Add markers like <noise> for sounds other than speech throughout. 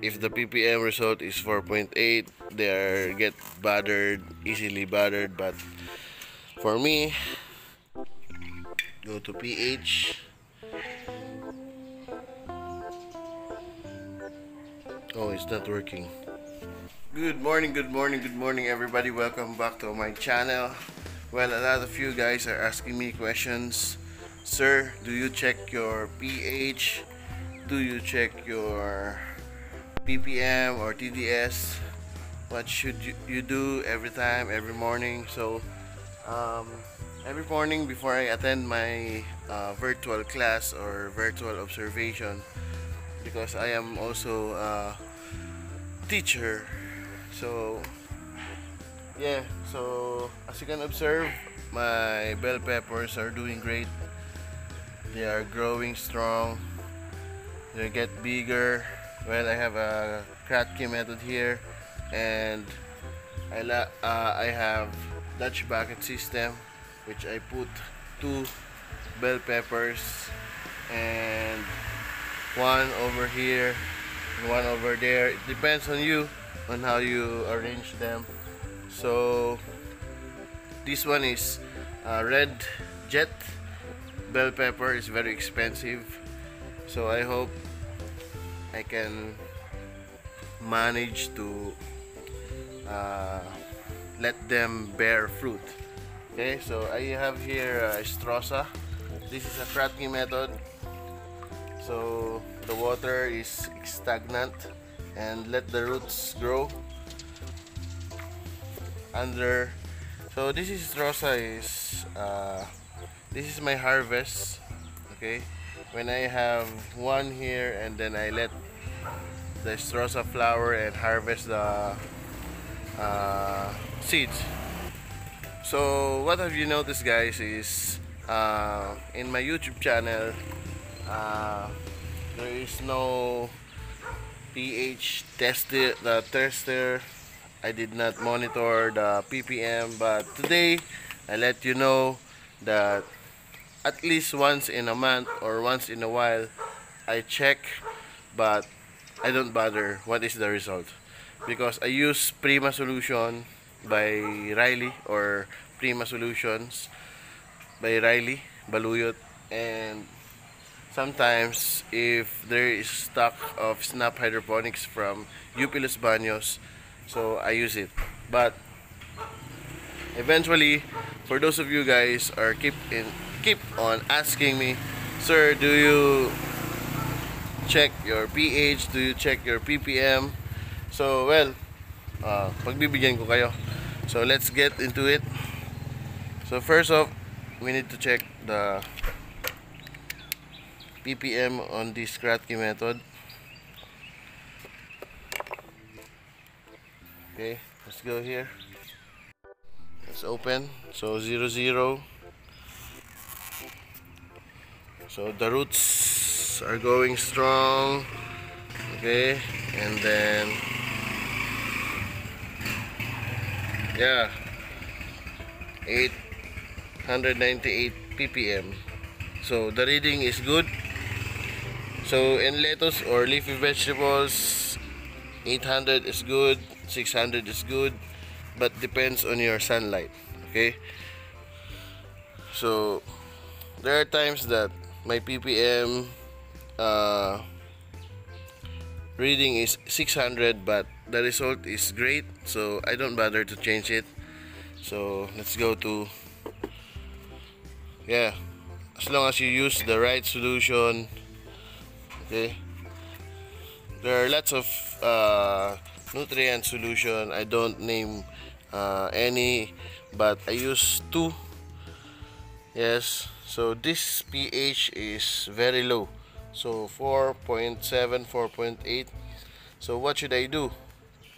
if the ppm result is 4.8 they are get bothered easily bothered but for me go to ph oh it's not working. Good morning good morning good morning everybody. Welcome back to my channel. Well a lot of you guys are asking me questions. Sir do you check your ph do you check your ppm or tds what should you, you do every time every morning? So um, every morning before I attend my uh, virtual class or virtual observation because I am also a teacher. So yeah so as you can observe my bell peppers are doing great. They are growing strong they get bigger. Well I have a Kratky method here and I, uh, I have Dutch bucket system which I put two bell peppers and one over here and one over there. It depends on you on how you arrange them. So this one is uh, red jet. Bell pepper is very expensive. So I hope I can manage to uh, let them bear fruit. Okay so I have here uh, Strosa this is a Kratky method. So the water is stagnant and let the roots grow under. So this is Strosa is uh, this is my harvest. Okay when I have one here and then I let the Strosa flower and harvest the uh, seeds. So what have you noticed guys is uh, in my YouTube channel uh, there is no pH tester the tester. I did not monitor the ppm but today I let you know that at least once in a month or once in a while I check but I don't bother what is the result. Because I use Prima Solution by Riley or Prima Solutions by Riley Baluyot and sometimes if there is stock of Snap Hydroponics from UP Los Baños so I use it. But eventually for those of you guys are keep in keep on asking me sir do you check your pH do you check your ppm so well uh, pagbibigyan ko kayo. So let's get into it. So first off we need to check the ppm on this Kratky method. Okay let's go here. Let's open. So 00 zero. So the roots are going strong okay? And then yeah 898 ppm so the reading is good. So in lettuce or leafy vegetables 800 is good 600 is good but depends on your sunlight okay? So there are times that my ppm uh, reading is 600 but the result is great so I don't bother to change it. So let's go to yeah as long as you use the right solution okay? There are lots of uh, nutrient solution. I don't name uh, any but I use two. Yes so this pH is very low. So 4.7 4.8 so what should I do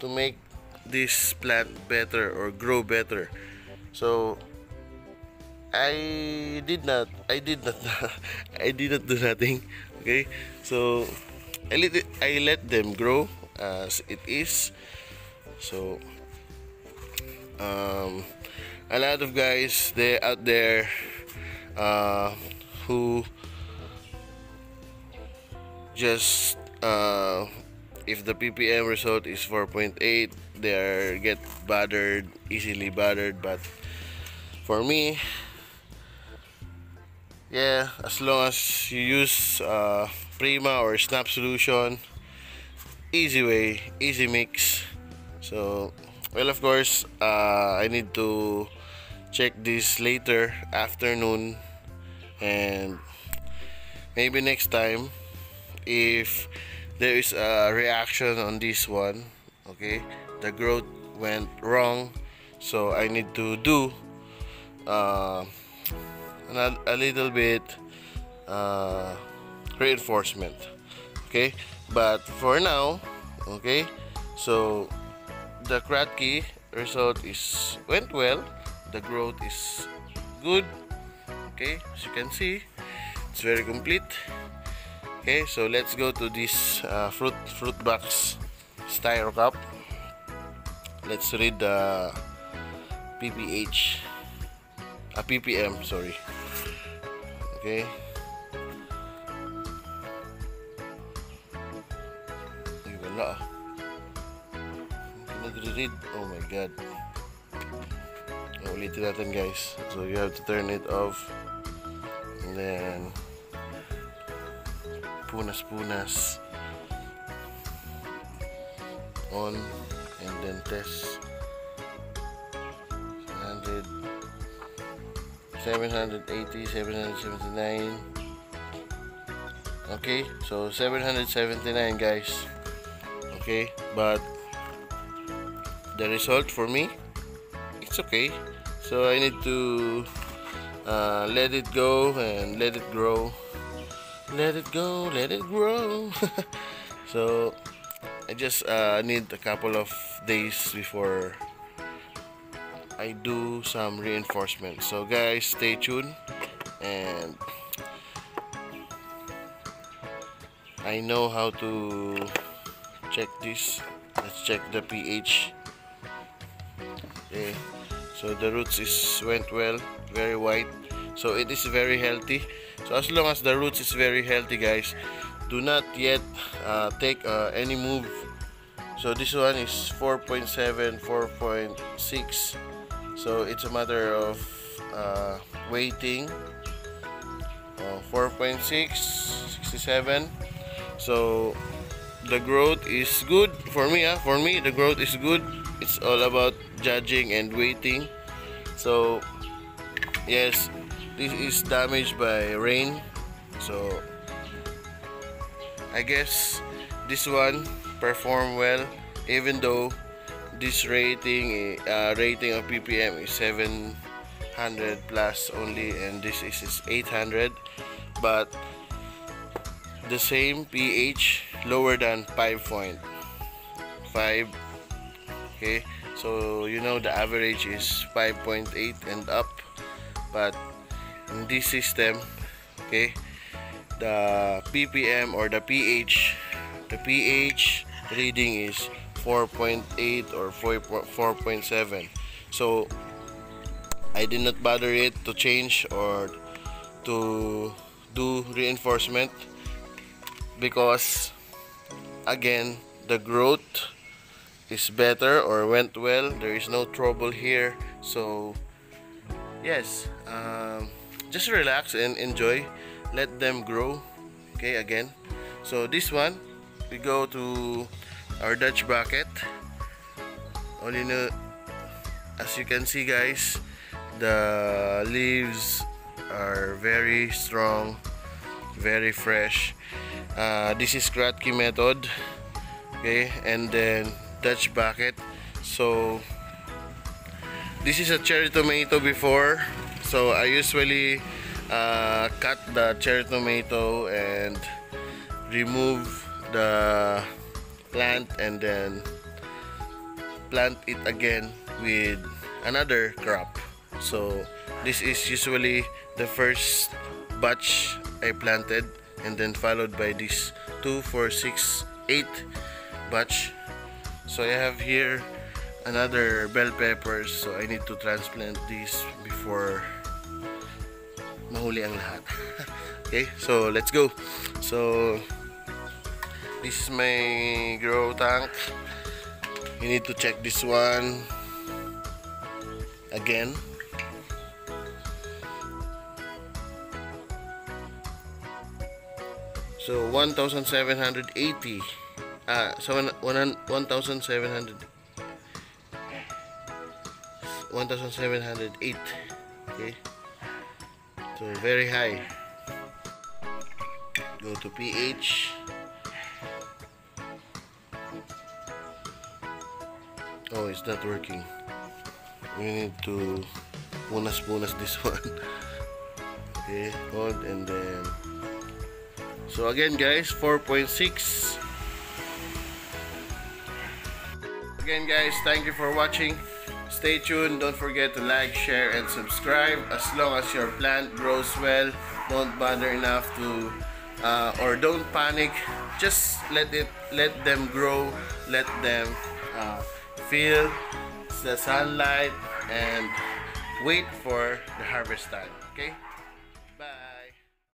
to make this plant better or grow better? So I did not I did not <laughs> I did not do nothing okay? So I let it, I let them grow as it is. So um, a lot of guys they out there uh, who just uh, if the ppm result is 4.8 they are get bothered easily bothered but for me yeah as long as you use uh, prima or snap solution easy way easy mix. So well of course uh, I need to check this later afternoon and maybe next time if there is a reaction on this one okay the growth went wrong so I need to do uh, a little bit uh, reinforcement okay? But for now okay so the Kratky result is went well. The growth is good okay as you can see it's very complete. Okay so let's go to this uh, fruit fruit box styro cup. Let's read the pph a uh, ppm sorry. Okay. Ay wala. Nagre-read oh my god. Ulitin natin guys. So you have to turn it off and then punas-punas on and then test 700 780 779 okay so 779 guys. Okay but the result for me it's okay. So I need to uh, let it go and let it grow. Let it go let it grow. <laughs> So I just uh, need a couple of days before I do some reinforcement. So guys stay tuned and I know how to check this. Let's check the pH. Okay so the roots is went well very white so it is very healthy. So as long as the roots is very healthy guys do not yet uh, take uh, any move. So this one is 4.7 4.6 so it's a matter of uh, waiting uh, 4.6 67 so the growth is good. For me uh, for me the growth is good. It's all about judging and waiting. So yes this is damaged by rain. So I guess this one performed well even though this rating uh, rating of ppm is 700 plus only and this is, is 800 but the same pH lower than 5.5 okay so you know the average is 5.8 and up. But in this system okay the ppm or the pH the pH reading is 4.8 or 4.7 so I did not bother it to change or to do reinforcement because again the growth is better or went well. There is no trouble here. So yes um, just relax and enjoy. Let them grow. Okay again. So this one we go to our Dutch bucket all you know as you can see guys the leaves are very strong very fresh. Uh, this is Kratky method. Okay and then Dutch bucket. So this is a cherry tomato before. So I usually uh, cut the cherry tomato and remove the plant and then plant it again with another crop. So this is usually the first batch I planted and then followed by this 2 4 6 8 batch so I have here another bell peppers. So I need to transplant these before mahuli ang lahat. <laughs> Okay so let's go. So this is my grow tank. You need to check this one again. So 1780 ah so 1700 1708 okay. So very high. Go to pH oh it's not working. We need to punas punas this <laughs> one. Okay hold and then. So again guys 4.6 again guys. Thank you for watching. Stay tuned. Don't forget to like share and subscribe. As long as your plant grows well don't bother enough to uh, or don't panic. Just let it let them grow. Let them uh, feel the sunlight and wait for the harvest time. Okay